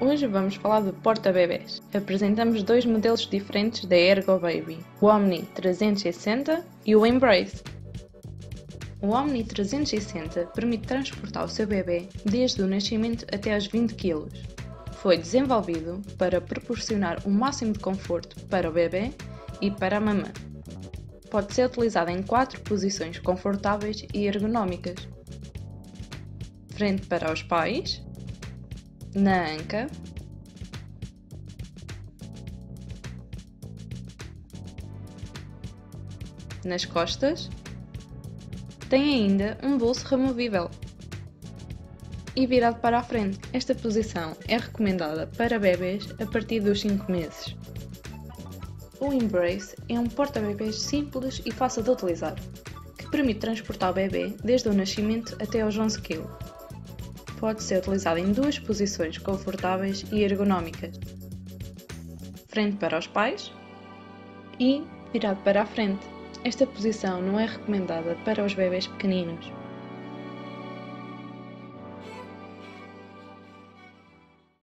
Hoje vamos falar do porta-bebés. Apresentamos dois modelos diferentes da Ergo Baby, o Omni 360 e o Embrace. O Omni 360 permite transportar o seu bebê desde o nascimento até aos 20 kg. Foi desenvolvido para proporcionar o máximo de conforto para o bebê e para a mamã. Pode ser utilizado em quatro posições confortáveis e ergonómicas. Frente para os pais, na anca, nas costas, tem ainda um bolso removível e virado para a frente. Esta posição é recomendada para bebês a partir dos 5 meses. O Embrace é um porta-bebês simples e fácil de utilizar, que permite transportar o bebê desde o nascimento até aos 11 kg pode ser utilizado em duas posições confortáveis e ergonómicas: frente para os pais e virado para a frente. Esta posição não é recomendada para os bebês pequeninos.